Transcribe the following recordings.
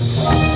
Bye.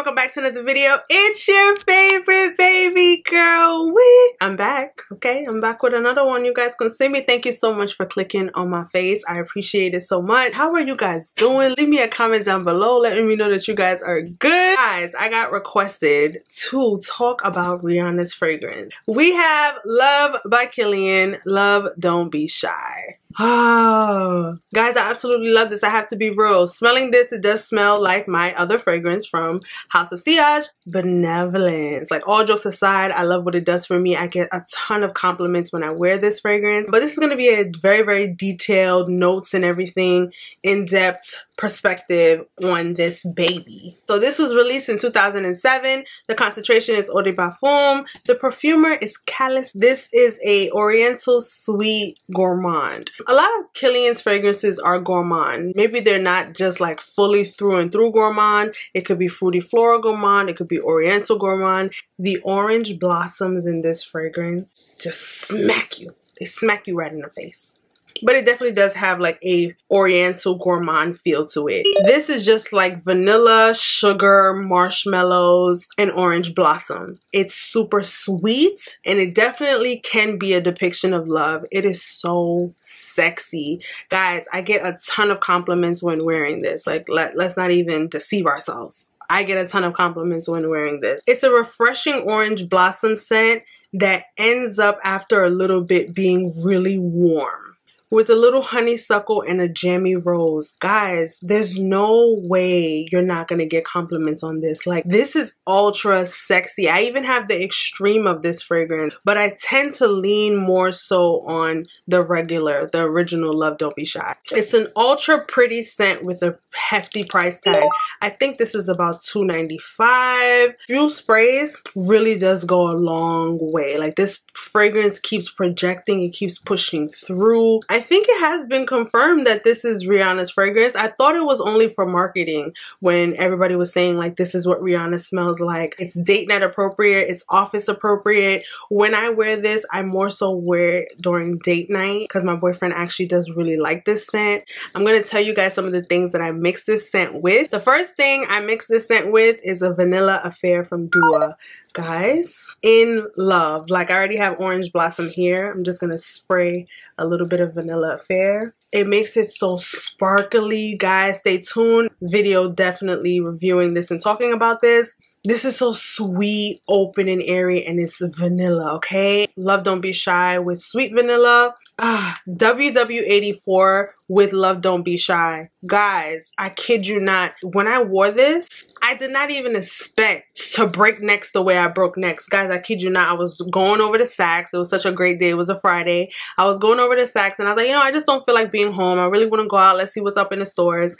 Welcome back to another video. It's your favorite baby girl we i'm back okay? I'm back with another one. You guys can see me. Thank you so much for clicking on my face. I appreciate it so much. How are you guys doing? Leave me a comment down below. Letting me know that you guys are good. Guys i got requested to talk about rihanna's fragrance. We have love by Kilian, love don't be shy Oh, guys, I absolutely love this. I have to be real. Smelling this, it does smell like my other fragrance from House of Sillage, Benevolence. Like all jokes aside, I love what it does for me. I get a ton of compliments when I wear this fragrance. But this is going to be a very, very detailed notes and everything, in-depth perspective on this baby. So this was released in 2007. The concentration is Eau de Parfum. The perfumer is Calice. This is a Oriental Sweet Gourmand. A lot of Kilian's fragrances are gourmand. Maybe they're not just like fully through and through gourmand. It could be fruity floral gourmand. It could be Oriental gourmand. The orange blossoms in this fragrance just smack you. They smack you right in the face but it definitely does have like a oriental gourmand feel to it. This is just like vanilla, sugar, marshmallows, and orange blossom. It's super sweet and it definitely can be a depiction of love. It is so sexy. Guys, I get a ton of compliments when wearing this. Like let, let's not even deceive ourselves. I get a ton of compliments when wearing this. It's a refreshing orange blossom scent that ends up after a little bit being really warm with a little honeysuckle and a jammy rose. Guys, there's no way you're not to get compliments on this. Like, this is ultra sexy. I even have the extreme of this fragrance, but I tend to lean more so on the regular, the original Love Don't Be Shy. It's an ultra pretty scent with a hefty price tag. I think this is about $2.95. Few sprays really does go a long way. Like, this fragrance keeps projecting, it keeps pushing through. I I think it has been confirmed that this is Rihanna's fragrance. I thought it was only for marketing when everybody was saying like this is what Rihanna smells like. It's date night appropriate, it's office appropriate. When I wear this, I more so wear it during date night because my boyfriend actually does really like this scent. I'm going to tell you guys some of the things that I mix this scent with. The first thing I mix this scent with is a Vanilla Affair from Dua guys in love. Like i already have orange blossom here. I'm just gonna spray a little bit of vanilla affair. It makes it so sparkly guys. Stay tuned. Video definitely reviewing this and talking about this this is so sweet, open, and airy, and it's vanilla, okay? Love Don't Be Shy with sweet vanilla. Ah, WW84 with Love Don't Be Shy. Guys, I kid you not. When I wore this, I did not even expect to break necks the way I broke necks. Guys, I kid you not. I was going over to Saks. It was such a great day. It was a Friday. I was going over to Saks and I was like, you know, I just don't feel like being home. I really want to go out. Let's see what's up in the stores.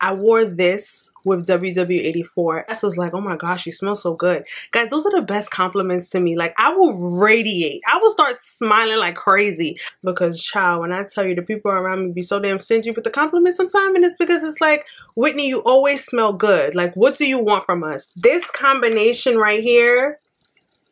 I wore this with WW84. I was like, oh my gosh, you smell so good. Guys, those are the best compliments to me. Like, I will radiate. I will start smiling like crazy because, child, when I tell you the people around me be so damn stingy with the compliments sometimes, and it's because it's like, Whitney, you always smell good. Like, what do you want from us? This combination right here,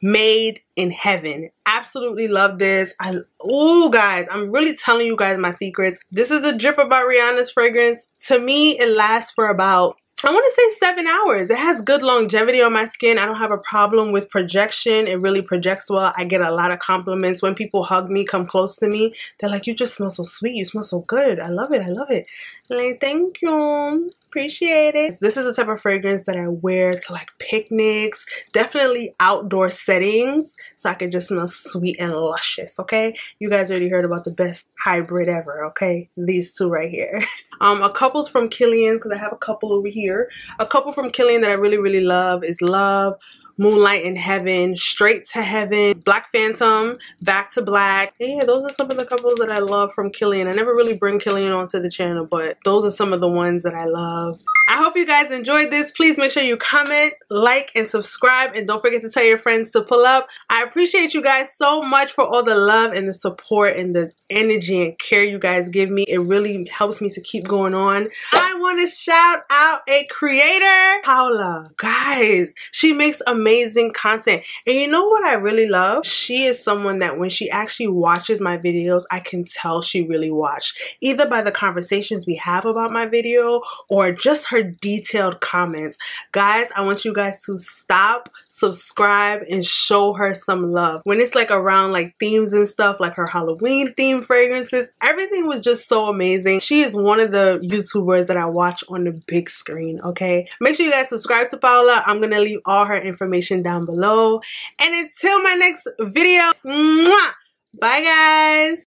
made in heaven absolutely love this i oh guys i'm really telling you guys my secrets this is the drip about rihanna's fragrance to me it lasts for about I want to say seven hours. It has good longevity on my skin. I don't have a problem with projection. It really projects well. I get a lot of compliments when people hug me, come close to me. They're like, you just smell so sweet. You smell so good. I love it. I love it. Like, thank you. Appreciate it. This is the type of fragrance that I wear to like picnics, definitely outdoor settings, so I can just smell sweet and luscious, okay? You guys already heard about the best hybrid ever, okay? These two right here. Um, a couple's from Kilian, because I have a couple over here. A couple from Kilian that I really, really love is Love, Moonlight in Heaven, Straight to Heaven, Black Phantom, Back to Black. Yeah, those are some of the couples that I love from Kilian. I never really bring Kilian onto the channel, but those are some of the ones that I love. I hope you guys enjoyed this. Please make sure you comment, like, and subscribe. And don't forget to tell your friends to pull up. I appreciate you guys so much for all the love and the support and the energy and care you guys give me. It really helps me to keep going on. I want to shout out a creator, Paula. Guys, she makes amazing content. And you know what I really love? She is someone that when she actually watches my videos, I can tell she really watched. Either by the conversations we have about my video or just her detailed comments. Guys, I want you guys to stop, subscribe, and show her some love. When it's like around like themes and stuff, like her Halloween theme fragrances, everything was just so amazing. She is one of the YouTubers that I watch on the big screen, okay? Make sure you guys subscribe to Paula. I'm gonna leave all her information down below. And until my next video, mwah, bye guys!